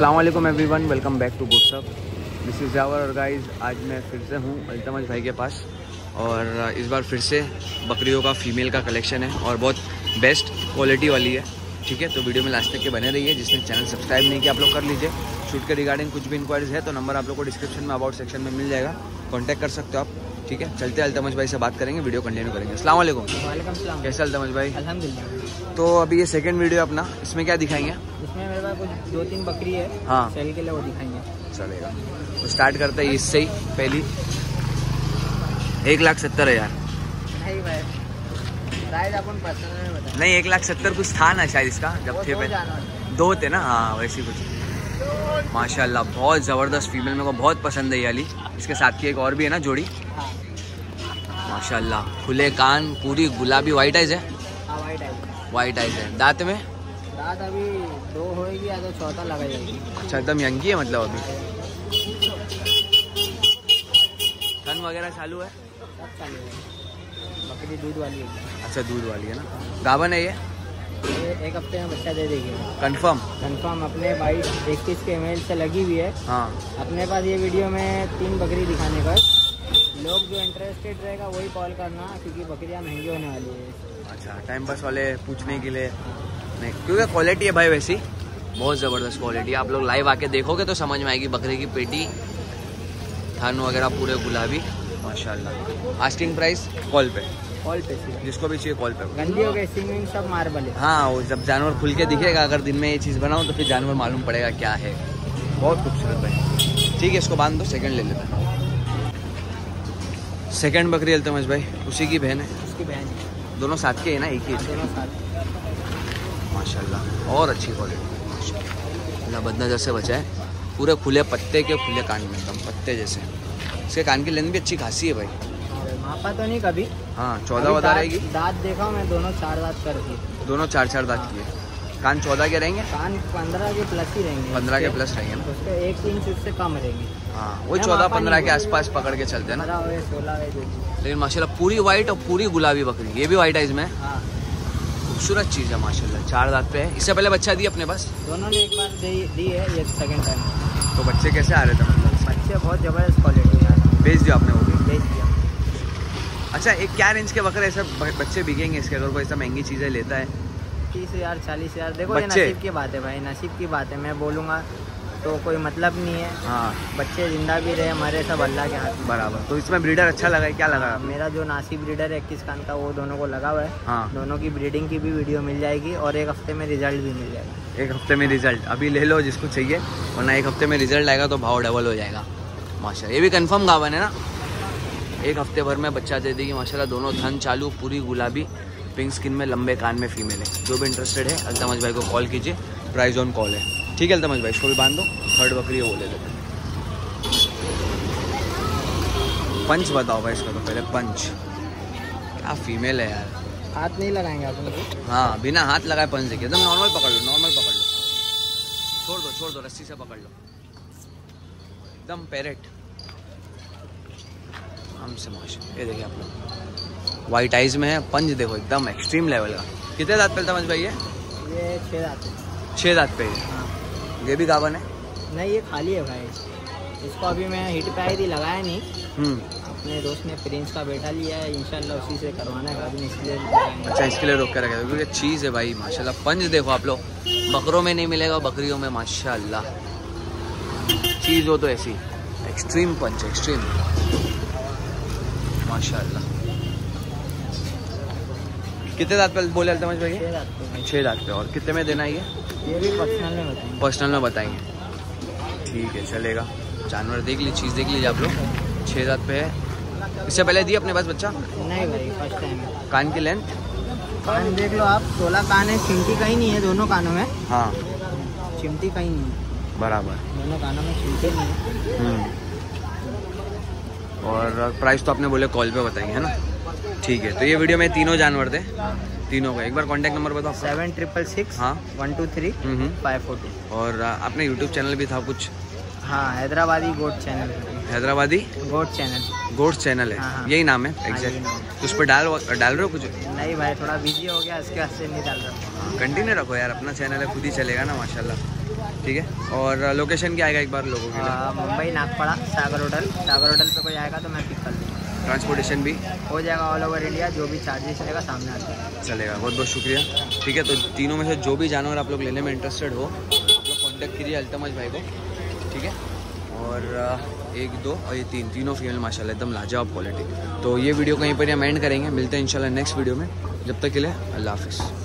अस्सलाम वालेकुम everyone welcome back to गुडसअप दिस इज़ जावर और गाइस आज मैं फिर से हूँ अल्तमज भाई के पास और इस बार फिर से बकरियों का फीमेल का कलेक्शन है और बहुत बेस्ट क्वालिटी वाली है ठीक है? तो वीडियो में लास्ट तक के बने रहिए जिसने चैनल सब्सक्राइब नहीं किया आप लोग कर लीजिए। शूट के रिगार्डिंग कुछ भी इंक्वायरीज है तो नंबर आप लोग को डिस्क्रिप्शन में अबाउट सेक्शन में मिल जाएगा। कॉन्टैक्ट कर सकते हो आप ठीक है? चलते अल्तमज भाई से बात करेंगे वीडियो कंटिन्यू करेंगे। अस्सलाम वालेकुम। कैसे अल्तमज भाई? अल्हम्दुलिल्लाह। तो अभी ये सेकंड वीडियो अपना इसमें क्या दिखाएँगे? कुछ दो तीन बकरी है हाँ। सेल के लिए वो दिखाएँगे। चलेगा। तो स्टार्ट करते हैं इससे ही पहली। एक लाख सत्तर हज़ार। नहीं भाई। एक लाख सत्तर कुछ था ना शायद इसका जब थे दो पे जानवर दो थे ना? हाँ वैसे कुछ। माशाल्लाह बहुत ज़बरदस्त फीमेल मेरे को बहुत पसंद है ये वाली। इसके साथ की एक और भी है ना जोड़ी। हाँ। माशाल्लाह खुले कान पूरी गुलाबी वाइट आइज़ है। वाइट है वाइट आइज़ है। दांत में? रात अभी दो होएगी या तो चौथा लगा जाएगी अच्छा एकदम यंगी है मतलब अभी? सन वगैरह चालू है? है। बकरी दूध वाली है। अच्छा दूध वाली है ना? गावन है ये? ये एक हफ़्ते में बच्चा दे देगी। कंफर्म कंफर्म अपने बाईस इक्कीस के एम से लगी हुई है। हाँ। अपने पास ये वीडियो में तीन बकरी दिखाने का लोग जो इंटरेस्टेड रहेगा वही कॉल करना क्योंकि बकरियाँ महँगी होने वाली है। अच्छा टाइम पास वाले पूछने के लिए। नहीं क्योंकि क्वालिटी है भाई वैसी। बहुत ज़बरदस्त क्वालिटी आप लोग लाइव आके देखोगे तो समझ में आएगी बकरे की पेटी थन वगैरह पूरे गुलाबी। माशाल्लाह। आस्टिंग प्राइस कॉल पे। कॉल पे जिसको भी चाहिए कॉल पे गंदी हो गई स्विमिंग सब मार्बल है। हाँ वो जब जानवर खुल के दिखेगा अगर दिन में ये चीज़ बनाऊँ तो फिर जानवर मालूम पड़ेगा क्या है। बहुत खूबसूरत भाई। ठीक है इसको बाँध दो सेकंड ले लेते हैं। सेकंड बकरी अल्तमज भाई उसी की बहन है। उसकी बहन है। दोनों साथ के है ना एक ही दोनों साथ माशाल्लाह और अच्छी क्वालिटी अल्लाह बदनजर से बचाए। पूरे खुले पत्ते के खुले कान में एकदम पत्ते जैसे। इसके कान की लेंथ भी अच्छी खासी है भाई। मापा तो नहीं कभी। हाँ चौदह दांत- रहेगी। दांत देखा मैं दोनों चार दांत कर दिए। दोनों चार चार दाँत की है कान चौदह के रहेंगे? कान पंद्रह के प्लस ही रहेंगे। पंद्रह के प्लस रहेंगे ना? उसके एक इंच उससे कम रहेंगे। हाँ वही चौदह पंद्रह के आसपास पकड़ के चलते हैं ना। सोलह। लेकिन माशाल्लाह पूरी वाइट और पूरी गुलाबी बकरी ये भी वाइट है हाँ। खूबसूरत चीज़ है माशाल्लाह। चार दांत पे है। इससे पहले बच्चा दी अपने पास? दोनों ने एक बार दी है ये सेकंड टाइम तो बच्चे कैसे आ रहे थे? मतलब बच्चे बहुत ज़बरदस्त क्वालिटी है। भेज दिया आपने वो भी? भेज दिया। अच्छा एक क्या रेंज के बकरे ऐसे बच्चे बिकेंगे इसके? अगर कोई ऐसा महँगी चीज़ें लेता है। तीस हज़ार चालीस हज़ार। देखो ये नसीब की बात है भाई नसीब की बात है। मैं बोलूँगा तो कोई मतलब नहीं है। हाँ। बच्चे ज़िंदा भी रहे हमारे सब अल्लाह के हाथ में। बराबर। तो इसमें ब्रीडर अच्छा लगा है क्या लगा हाँ, मेरा जो नासी ब्रीडर है इक्कीस कान का वो दोनों को लगा हुआ है। हाँ। दोनों की ब्रीडिंग की भी वीडियो मिल जाएगी और एक हफ़्ते में रिज़ल्ट भी मिल जाएगा। एक हफ़्ते में रिज़ल्ट अभी ले लो जिसको चाहिए वरना एक हफ़्ते में रिज़ल्ट आएगा तो भाव डबल हो जाएगा। माशा ये भी कन्फर्म गावन है ना? एक हफ़्ते भर में बच्चा दे देगी माशाल्लाह। दोनों थन चालू पूरी गुलाबी पिंक स्किन में लंबे कान में फीमेल है। जो भी इंटरेस्टेड है अल्तमज भाई को कॉल कीजिए। प्राइस ऑन कॉल है। ठीक है अल्तमज भाई इसको भी बाँध दो थर्ड बकरी है वो ले लेते हैं पंच बताओ भाई इसका तो पहले पंच। क्या फीमेल है यार। हाथ नहीं लगाएँगे आप उनको? हाँ बिना हाथ लगाए पंच देखिए एकदम नॉर्मल पकड़ लो नॉर्मल पकड़ लो। छोड़ दो छोड़ दो रस्सी से पकड़ लो। एकदम पैरेट हम से माशा ये देखिए आप लोग। वाइट आइज़ में है पंच देखो एकदम एक्सट्रीम लेवल का। कितने दांत पे समझ भाई ये? ये छः दांत। है छः दांत पे। है। हाँ। ये भी गावन है? नहीं ये खाली है भाई। इसको अभी मैं हिट पे आई थी लगाया नहीं। हम्म। अपने दोस्त ने प्रिंस का बेटा लिया है इंशाल्लाह उसी से करवाना है अभी इसलिए। अच्छा इसके लिए रोक कर रखा क्योंकि चीज़ है भाई माशाल्लाह। पंच देखो आप लोग बकरों में नहीं मिलेगा बकरियों में माशाल्लाह। चीज़ हो तो ऐसी। एक्सट्रीम पंच एक्सट्रीम माशाल्लाह। कितने दांत पे बोले अल्तमज भाई? छः दांत पे। और कितने में देना है ये? ये भी पर्सनल में बताएँगे। पर्सनल में बताएँगे। ठीक है चलेगा। जानवर देख लीजिए चीज़ देख लीजिए आप लोग। छः दांत पे है। इससे पहले दी अपने पास बच्चा? नहीं भाई फ़र्स्ट टाइम कान की लेंथ कान देख लो आप सोलह कान है चिमटी कहीं नहीं है दोनों कानों में। हाँ। चिमटी कहीं नहीं है। बराबर। दोनों कानों में चिमटी नहीं है। हम्म। और प्राइस तो आपने बोले कॉल पे बताएँगे है ना? ठीक है तो ये वीडियो में तीनों जानवर थे। तीनों का। एक बार कांटेक्ट नंबर बताओ। सेवन ट्रिपल सिक्स हाँ। One two three hmm. Five four two. और आपने यूट्यूब चैनल भी था कुछ? हाँ Hyderabadi goat channel Hyderabadi? Goat channel goats channel है। हाँ, हाँ। यही नाम है हाँ, एग्जैक्ट नाम तो उस पर डाल डाल रहे हो कुछ? नहीं भाई थोड़ा बिज़ी हो गया इसके से नहीं डाल रहा। कंटिन्यू रखो यार अपना चैनल है खुद ही चलेगा ना माशाल्लाह। ठीक है? और लोकेशन क्या आएगा एक बार लोगों के लिए? मुंबई नागपड़ा सागर होटल। सागर होटल पे कोई आएगा तो मैं पिक कर लूँगा ट्रांसपोर्टेशन भी? हो जाएगा ऑल ओवर इंडिया जो भी चार्जेस चलेगा सामने आ जाएगा चलेगा बहुत बहुत शुक्रिया। ठीक है तो तीनों में से जो भी जानवर आप लोग लेने में इंटरेस्टेड हो आप लोग कॉन्टैक्ट कीजिए अल्तमज भाई को ठीक है? और एक दो और ये तीन तीनों फीमेल माशाल्लाह एकदम लाजवाब क्वालिटी तो ये वीडियो कहीं पर हम एंड करेंगे। मिलते हैं इंशाल्लाह नेक्स्ट वीडियो में। जब तक के लिए अल्लाह हाफिज़।